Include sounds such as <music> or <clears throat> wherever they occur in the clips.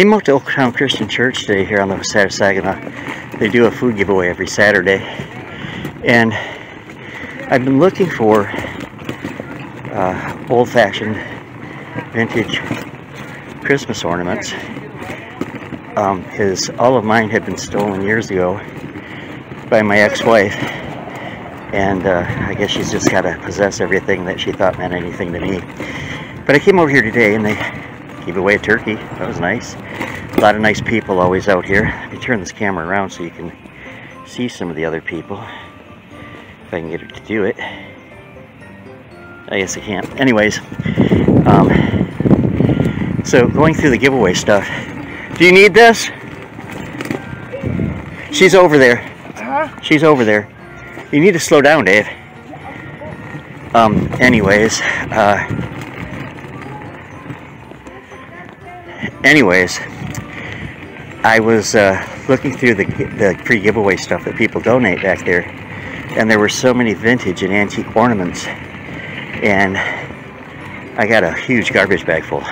Came out to Oak Town Christian Church today here on the side of Saginaw. They do a food giveaway every Saturday. And I've been looking for uh, old-fashioned vintage Christmas ornaments. Because um, all of mine had been stolen years ago by my ex-wife. And uh, I guess she's just got to possess everything that she thought meant anything to me. But I came over here today and they gave away a turkey. That was nice. A lot of nice people always out here. Let me turn this camera around so you can see some of the other people. If I can get her to do it. I guess I can't. Anyways, um, so going through the giveaway stuff. Do you need this? She's over there. Huh? She's over there. You need to slow down, Dave. Um, anyways, uh, anyways, I was uh, looking through the, the free giveaway stuff that people donate back there, and there were so many vintage and antique ornaments, and I got a huge garbage bag full,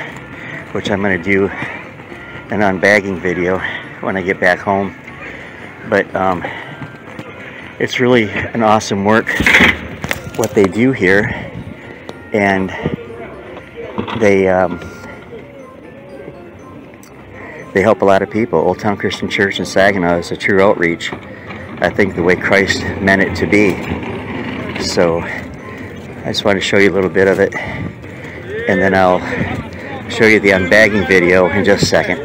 which I'm going to do an unbagging video when I get back home. But um, it's really an awesome work what they do here, and they um, they help a lot of people. Old Town Christian Church in Saginaw is a true outreach. I think the way Christ meant it to be. So I just want to show you a little bit of it, and then I'll show you the unbagging video in just a second.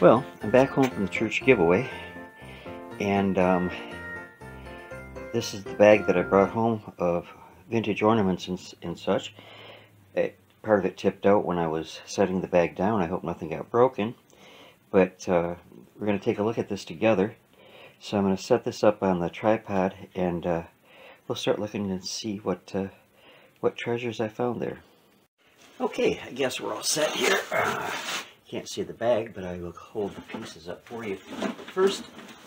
Well, I'm back home from the church giveaway, and um, this is the bag that I brought home of vintage ornaments and, and such. It, part of it tipped out when I was setting the bag down. I hope nothing got broken, but uh, we're going to take a look at this together. So I'm going to set this up on the tripod, and uh, we'll start looking and see what uh, what treasures I found there. Okay, I guess we're all set here. Uh, can't see the bag, but I will hold the pieces up for you. First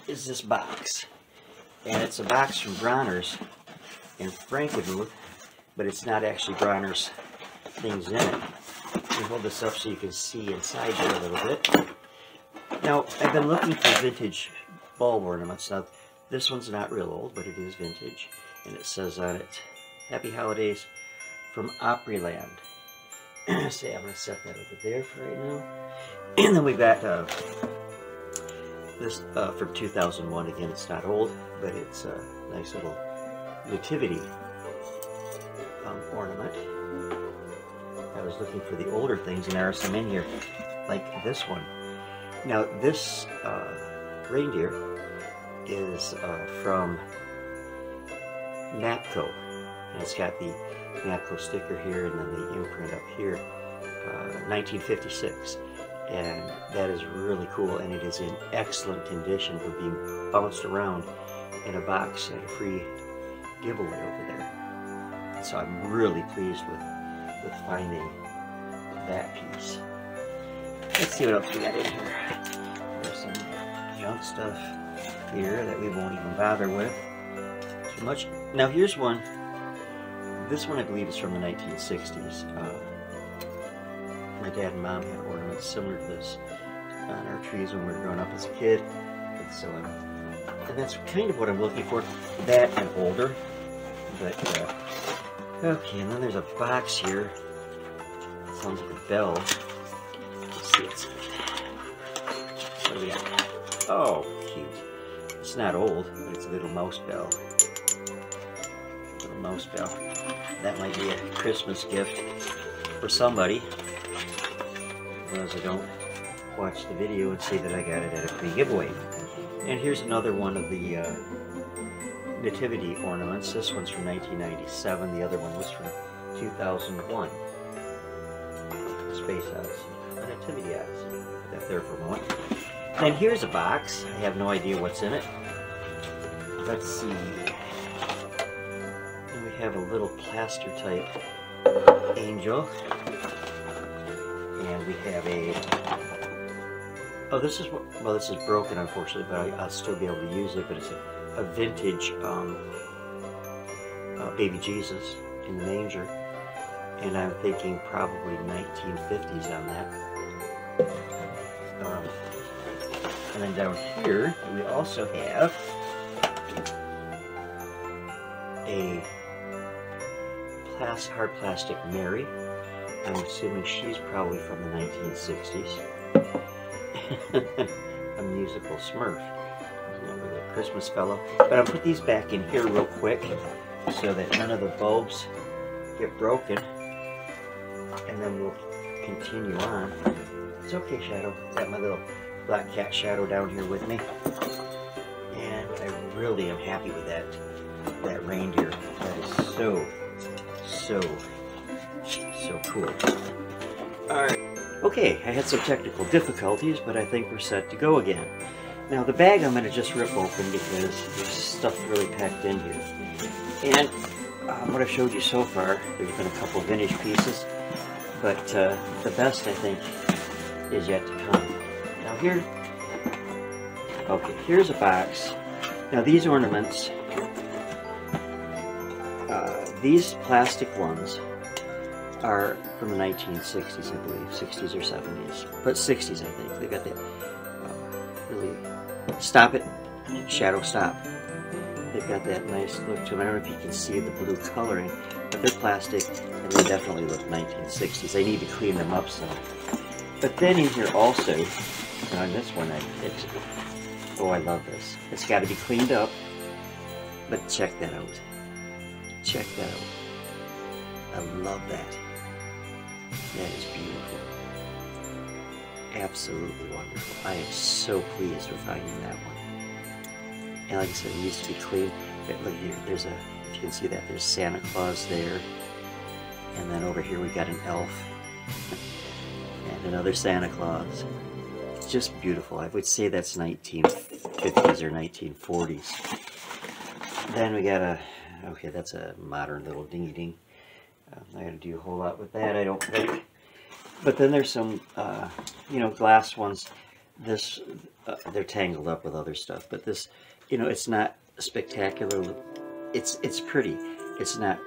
is this box. And it's a box from Bronner's in Frankenmuth, but it's not actually Bronner's things in it. Let me hold this up so you can see inside here a little bit. Now, I've been looking for vintage bulb ornaments. Now, this one's not real old, but it is vintage. And it says on it, Happy Holidays from Opryland. <clears throat> Say, I'm going to set that over there for right now. <clears throat> And then we've got uh, this uh, from 2001. Again, it's not old, but it's a nice little nativity um, ornament. I was looking for the older things, and there are some in here, like this one. Now, this uh, reindeer is uh, from Napco. And it's got the Napco sticker here and then the imprint up here, uh, 1956. And that is really cool and it is in excellent condition for being bounced around in a box at a free giveaway over there. So I'm really pleased with, with finding that piece. Let's see what else we got in here. There's some junk stuff here that we won't even bother with too much. Now here's one this one I believe is from the 1960s. Uh, my dad and mom had ornaments similar to this on our trees when we were growing up as a kid. And so, and that's kind of what I'm looking for. That and older. But, uh, okay, and then there's a box here. It sounds like a bell. Let's see what's What do we got? Oh, cute. It's not old, but it's a little mouse bell. Little mouse bell. That might be a Christmas gift for somebody. As I don't watch the video and see that I got it at a free giveaway. And here's another one of the uh, nativity ornaments. This one's from 1997. The other one was from 2001. Space Odyssey. Nativity Odyssey. Put that there for a moment. And here's a box. I have no idea what's in it. Let's see We have a little plaster type angel. We have a, oh this is, what, well this is broken unfortunately, but I, will still be able to use it, but it's a, a vintage um, uh, baby Jesus in the manger. And I'm thinking probably 1950s on that. Um, and then down here, we also have a plas hard plastic Mary. I'm assuming she's probably from the 1960s. <laughs> a musical Smurf. Remember the Christmas fellow? But I'll put these back in here real quick so that none of the bulbs get broken. And then we'll continue on. It's okay, Shadow. Got my little black cat Shadow down here with me. And I really am happy with that, that reindeer. That is so, so, so cool. Alright. Okay, I had some technical difficulties, but I think we're set to go again. Now the bag I'm going to just rip open because there's stuff really packed in here. And um, what I've showed you so far, there's been a couple of vintage pieces, but uh, the best I think is yet to come. Now here, okay, here's a box. Now these ornaments, uh, these plastic ones are from the 1960s, I believe, 60s or 70s, but 60s I think. They've got that uh, really, stop it, shadow stop. They've got that nice look to them. I don't know if you can see the blue coloring, but they're plastic and they definitely look 1960s. They need to clean them up some. But then in here also, on this one I fixed Oh, I love this. It's got to be cleaned up, but check that out. Check that out. I love that. That is beautiful. Absolutely wonderful. I am so pleased with finding that one. And like I said, it needs to be clean. But look here, there's a, if you can see that, there's Santa Claus there. And then over here we got an elf. <laughs> and another Santa Claus. It's just beautiful. I would say that's 1950s or 1940s. Then we got a, okay, that's a modern little dingy-ding. I'm not going to do a whole lot with that, I don't think. But then there's some, uh, you know, glass ones. This, uh, they're tangled up with other stuff, but this, you know, it's not spectacular. It's, it's pretty. It's not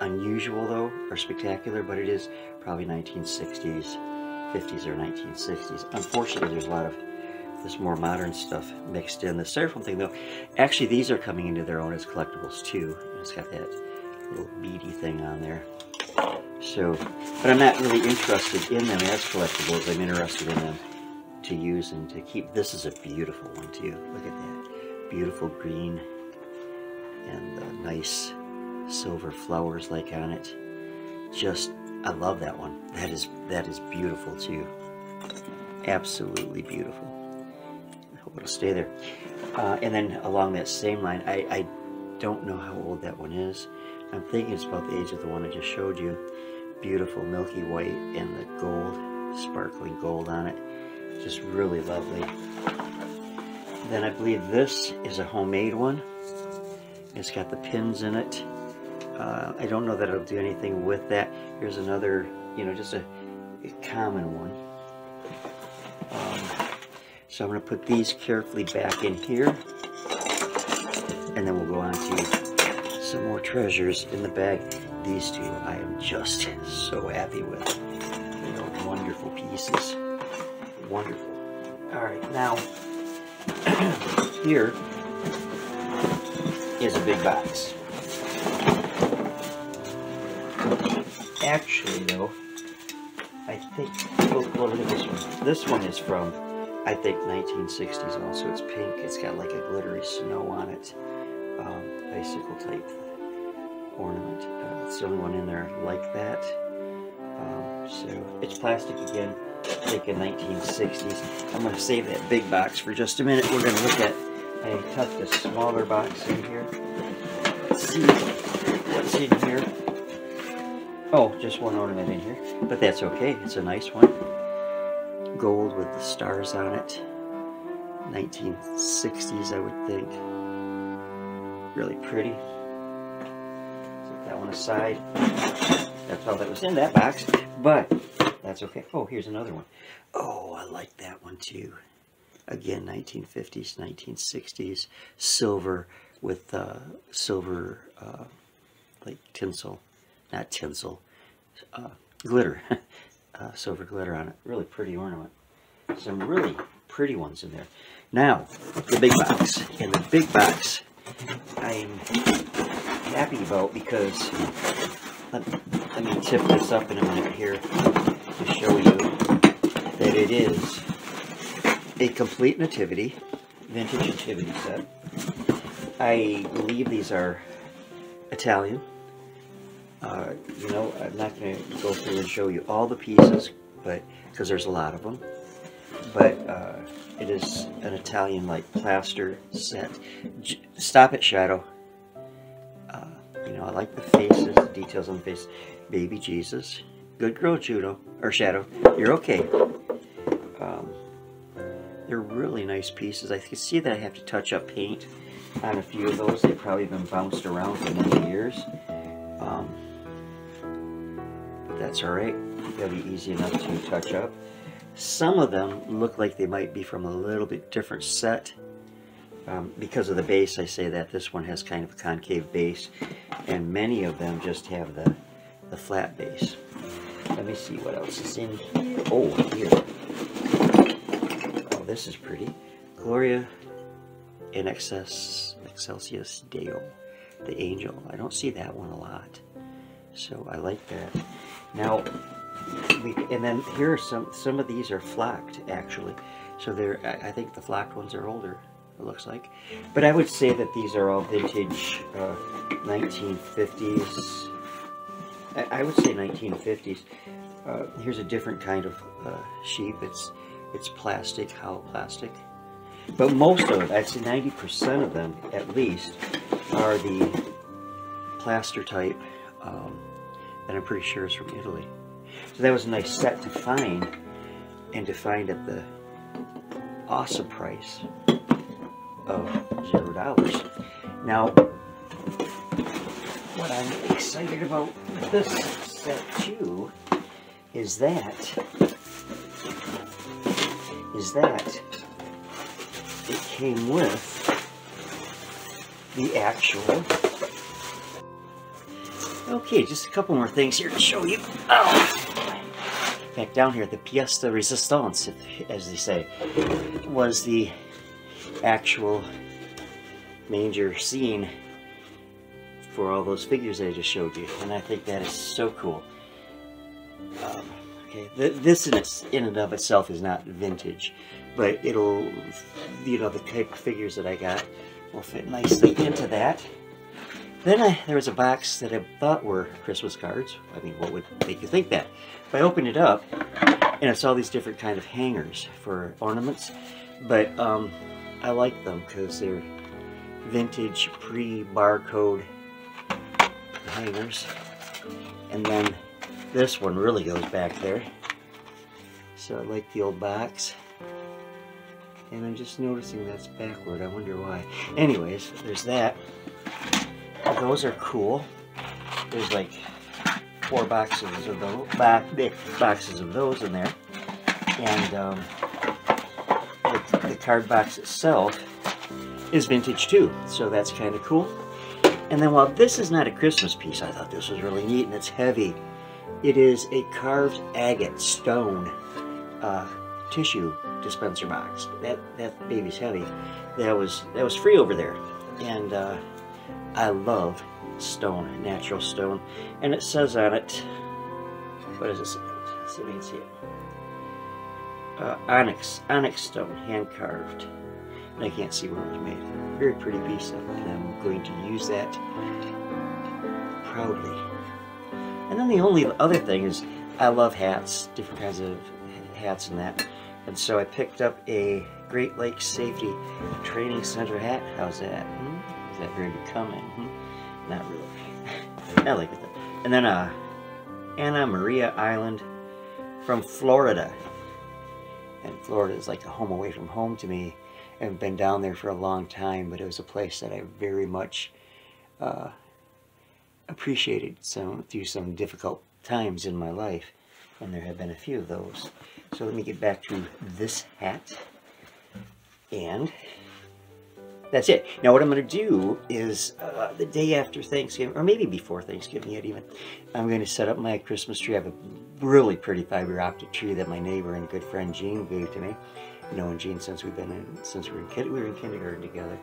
unusual, though, or spectacular, but it is probably 1960s, 50s, or 1960s. Unfortunately, there's a lot of this more modern stuff mixed in. The styrofoam thing, though, actually, these are coming into their own as collectibles, too. It's got that little beady thing on there. So, but I'm not really interested in them as collectibles. I'm interested in them to use and to keep. This is a beautiful one too. Look at that. Beautiful green and the nice silver flowers like on it. Just, I love that one. That is, that is beautiful too. Absolutely beautiful. I hope it'll stay there. Uh, and then along that same line, I, I don't know how old that one is. I'm thinking it's about the age of the one I just showed you. Beautiful milky white and the gold, sparkling gold on it. Just really lovely. Then I believe this is a homemade one. It's got the pins in it. Uh, I don't know that it'll do anything with that. Here's another, you know, just a, a common one. Um, so I'm going to put these carefully back in here. Some more treasures in the bag. These two I am just so happy with. They are wonderful pieces. Wonderful. Alright, now <clears throat> here is a big box. Actually though, I think, well, well, look at this one. This one is from, I think, 1960s also. It's pink. It's got like a glittery snow on it um, bicycle type ornament. Uh, it's the only one in there like that. Um, so it's plastic again, in 1960s. I'm going to save that big box for just a minute. We're going to look at, I tucked a smaller box in here. Let's see what's in here. Oh, just one ornament in here, but that's okay. It's a nice one. Gold with the stars on it. 1960s, I would think really pretty. That one aside. That's all that was in that box, but that's okay. Oh, here's another one. Oh, I like that one too. Again, 1950s, 1960s, silver with uh, silver uh, like tinsel, not tinsel, uh, glitter, <laughs> uh, silver glitter on it. Really pretty ornament. Some really pretty ones in there. Now, the big box. In the big box I'm happy about because let, let me tip this up in a minute here to show you that it is a complete nativity, vintage nativity set. I believe these are Italian. Uh, you know, I'm not going to go through and show you all the pieces, but because there's a lot of them. But uh, it is an Italian like plaster set. J stop it, Shadow. You know, I like the faces, the details on the face. Baby Jesus. Good girl, Judo. Or Shadow. You're okay. Um, they're really nice pieces. I can see that I have to touch up paint on a few of those. They've probably been bounced around for many years. Um, but that's alright. That'll be easy enough to touch up. Some of them look like they might be from a little bit different set. Um, because of the base, I say that this one has kind of a concave base, and many of them just have the, the flat base. Let me see what else is in here. Oh, here. Oh, this is pretty. Gloria in excess, excelsis Deo, the angel. I don't see that one a lot, so I like that. Now, we, and then here are some, some of these are flocked actually. So they're, I think the flocked ones are older, it looks like. But I would say that these are all vintage uh, 1950s. I, I, would say 1950s. Uh, here's a different kind of uh, sheep. It's, it's plastic, hollow plastic. But most of it, I'd say 90% of them at least, are the plaster type um, that I'm pretty sure is from Italy. So that was a nice set to find and to find at the awesome price of zero dollars. Now, what I'm excited about with this set too is that is that it came with the actual Okay, just a couple more things here to show you. Oh. Back down here, the pièce de résistance, as they say, was the actual manger scene for all those figures I just showed you, and I think that is so cool. Um, okay, this in, its, in and of itself is not vintage, but it'll, you know, the type of figures that I got will fit nicely into that. Then I, there was a box that I thought were Christmas cards. I mean, what would make you think that? But I opened it up, and I saw these different kind of hangers for ornaments. But um, I like them because they're vintage pre-barcode hangers. And then this one really goes back there. So I like the old box. And I'm just noticing that's backward. I wonder why. Anyways, there's that. Those are cool. There's like four boxes of those, boxes of those in there. And um, card box itself is vintage too, so that's kind of cool. And then while this is not a Christmas piece, I thought this was really neat and it's heavy. It is a carved agate stone uh, tissue dispenser box. That that baby's heavy. That was that was free over there, and uh, I love stone, natural stone. And it says on it, what does it say? Can see it. Uh, onyx, onyx stone, hand carved. And I can't see where it was made. Very pretty piece and I'm going to use that proudly. And then the only other thing is, I love hats, different kinds of hats and that. And so I picked up a Great Lakes Safety Training Center hat. How's that? Hmm? Is that very becoming? Hmm? Not really. <laughs> I like it though. And then uh, Anna Maria Island from Florida. And Florida is like a home away from home to me. I haven't been down there for a long time, but it was a place that I very much uh, appreciated some, through some difficult times in my life. And there have been a few of those. So let me get back to this hat. And that's it. Now what I'm going to do is uh, the day after Thanksgiving, or maybe before Thanksgiving yet even, I'm going to set up my Christmas tree. I have a really pretty fiber optic tree that my neighbor and good friend Gene gave to me. You know, and Gene since we've been in, since we were in, kid, we were in kindergarten together.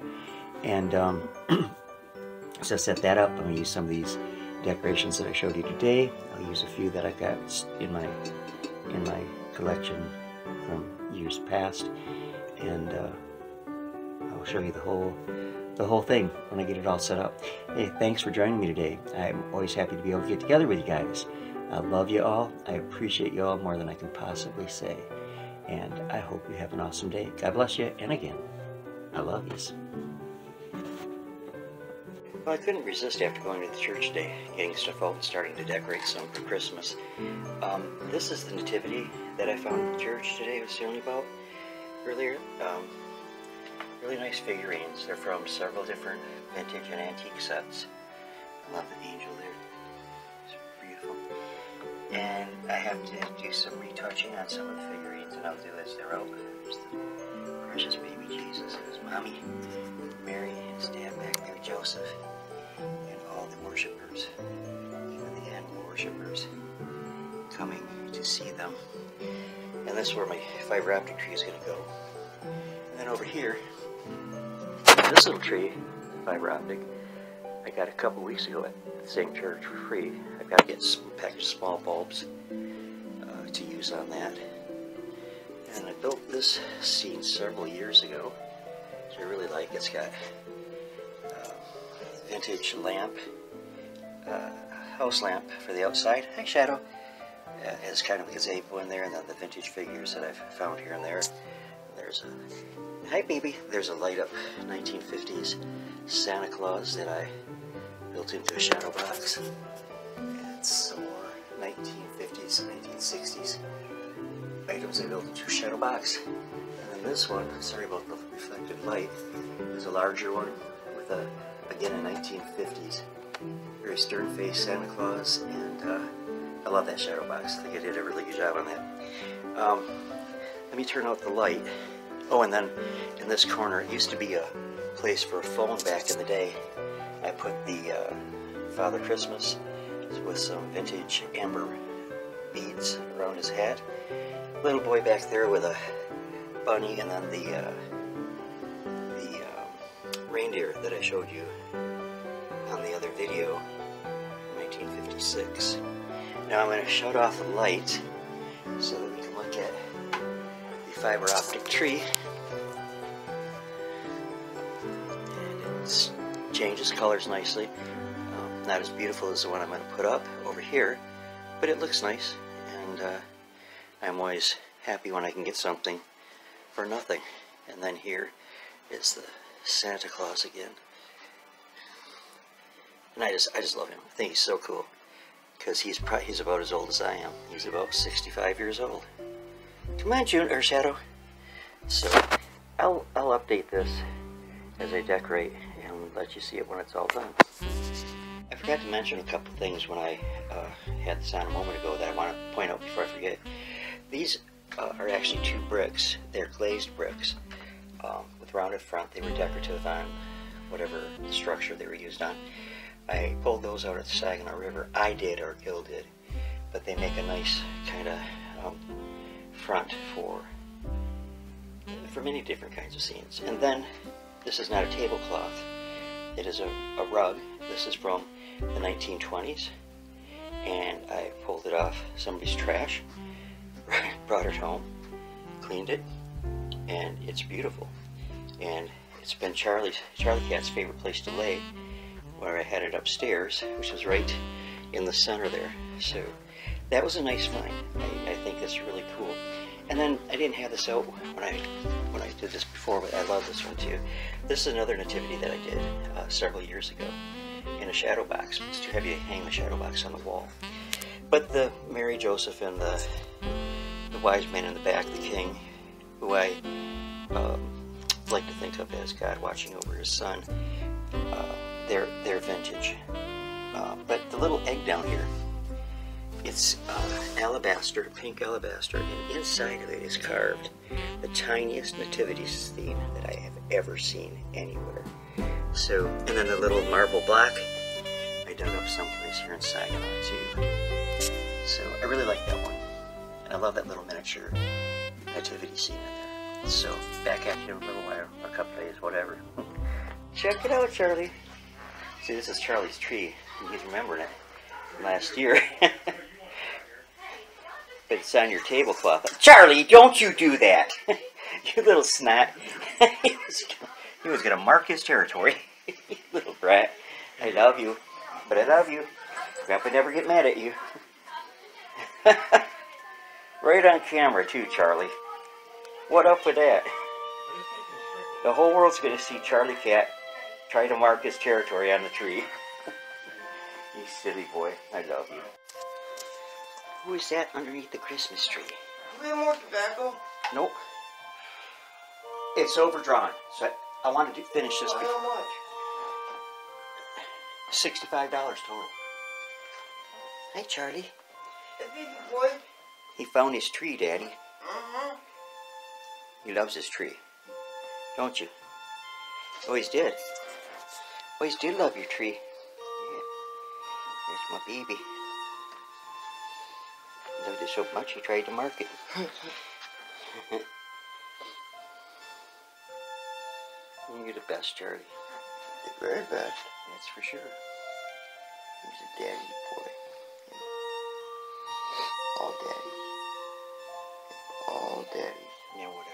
And um, <clears throat> so I set that up. I'm to use some of these decorations that I showed you today. I'll use a few that I've got in my in my collection from years past. And uh, I'll show you the whole the whole thing when I get it all set up. Hey, thanks for joining me today. I'm always happy to be able to get together with you guys. I love you all. I appreciate you all more than I can possibly say. And I hope you have an awesome day. God bless you. And again, I love yous. Well, I couldn't resist after going to the church today, getting stuff out and starting to decorate some for Christmas. Um, this is the nativity that I found in the church today. I was telling you about earlier. Um, really nice figurines. They're from several different vintage and antique sets. I love the angel there. And I have to do some retouching on some of the figurines, and I'll do as they're out. There's the precious baby Jesus and his mommy, Mary, and his dad back there, Joseph, and all the worshippers, even the animal worshippers, coming to see them. And this is where my fiber optic tree is going to go. And then over here, this little tree, fiber optic, I got a couple weeks ago at church for free. I've got to get a package of small bulbs uh, to use on that. And I built this scene several years ago, which I really like. It's got uh, vintage lamp, uh, house lamp for the outside. Hi, Shadow. Uh, has kind of a gazebo in there, and then the vintage figures that I've found here and there. There's a hi baby. There's a light up 1950s Santa Claus that I built into a shadow box. And some more 1950s, 1960s items I built into a shadow box. And then this one, sorry about the reflected light, is a larger one with a again a 1950s very stern faced Santa Claus and. Uh, I love that shadow box. I think I did a really good job on that. Um, let me turn out the light. Oh, and then in this corner, it used to be a place for a phone back in the day. I put the uh, Father Christmas with some vintage amber beads around his hat. Little boy back there with a bunny, and then the uh, the um, reindeer that I showed you on the other video, 1956. Now I'm going to shut off the light so that we can look at the fiber optic tree. Changes colors nicely. Um, not as beautiful as the one I'm going to put up over here, but it looks nice. And uh, I'm always happy when I can get something for nothing. And then here is the Santa Claus again. And I just, I just love him. I think he's so cool because he's probably, he's about as old as I am. He's about 65 years old. Come on, June or Shadow. So I'll I'll update this as I decorate let you see it when it's all done. I forgot to mention a couple things when I uh, had this on a moment ago that I want to point out before I forget. These uh, are actually two bricks. They're glazed bricks um, with rounded front. They were decorative on whatever structure they were used on. I pulled those out at the Saginaw River. I did, or Gil did, but they make a nice kind of um, front for for many different kinds of scenes. And then this is not a tablecloth; it is a, a rug. This is from the 1920s, and I pulled it off somebody's trash, <laughs> brought it home, cleaned it, and it's beautiful. And it's been Charlie's Charlie Cat's favorite place to lay where I had it upstairs, which was right in the center there. So that was a nice find. I, I think it's really cool. And then I didn't have this out when I when I did this before, but I love this one too. This is another nativity that I did uh, several years ago in a shadow box. It's too heavy to hang the shadow box on the wall. But the Mary, Joseph, and the the wise man in the back, the king, who I um, like to think of as God watching over his son, uh, they're, they're vintage. Uh, but the little egg down here, it's uh, alabaster, pink alabaster, and inside of it is carved the tiniest nativity scene that I have ever seen anywhere. So, and then the little marble block, I dug up someplace here in it too. So I really like that one. And I love that little miniature nativity scene in there. So back at you in a little while, a couple days, whatever. <laughs> Check it out, Charlie. See, this is Charlie's tree. He's remembering it last year. <laughs> but it's on your tablecloth. Charlie, don't you do that! <laughs> you little snot. <laughs> he, was, he was gonna mark his territory. <laughs> you little brat. I love you, but I love you. Grandpa never get mad at you. right on camera too, Charlie. What up with that? The whole world's gonna see Charlie Cat try to mark his territory on the tree. you silly boy. I love you. Who is that underneath the Christmas tree? Do we have more tobacco? Nope. It's overdrawn, so I, I wanted to finish this before. How much? $65 total. Hi, Charlie. A baby boy? He found his tree, Daddy. Uh-huh. He loves his tree. Don't you? Always did. Always did love your tree. Yeah. There's my baby. He loved it so much he tried to mark it. You're the best, Charlie. The very best. That's for sure. He's a daddy boy. All daddies. All daddies. Yeah, whatever.